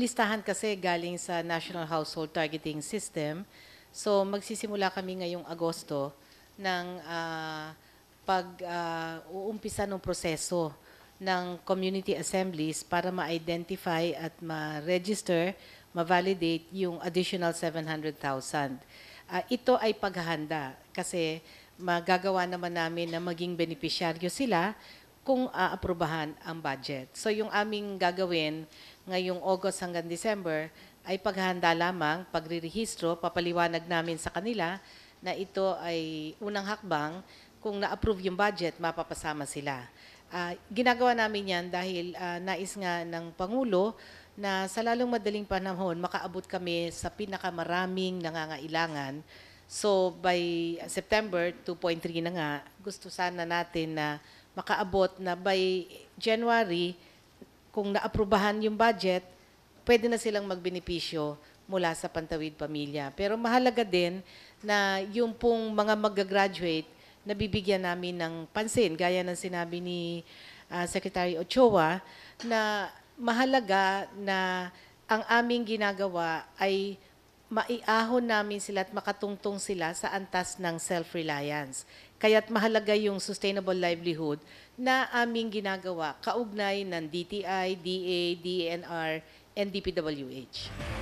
listahan kasi galing sa National Household Targeting System. So magsisimula kami ngayong Agosto ng ah, pag ah, uumpisa ng proseso ng community assemblies para ma-identify at ma-register, ma-validate yung additional 700,000. Ah, ito ay paghahanda kasi magagawa naman namin na maging benepisyaryo sila kung aaprubahan ang budget. So yung aming gagawin ngayong August hanggang December ay paghahanda lamang, pagrirehistro, papaliwanag namin sa kanila na ito ay unang hakbang kung na-approve yung budget, mapapasama sila. Ah, ginagawa namin yan dahil ah, nais nga ng Pangulo na sa lalong madaling panahon makaabot kami sa pinakamaraming nangangailangan. So by September 2.3 na nga, gusto sana natin na makaabot na by January, kung naaprubahan yung budget, pwede na silang magbenepisyo mula sa Pantawid Pamilya. Pero mahalaga din na yung pong mga mag-graduate, nabibigyan namin ng pansin, gaya ng sinabi ni ah, Secretary Ochoa, na mahalaga na ang aming ginagawa ay maiahon namin sila at makatungtong sila sa antas ng self-reliance. Kaya't mahalaga yung sustainable livelihood na aming ginagawa kaugnay ng DTI, DA, DENR, and DPWH.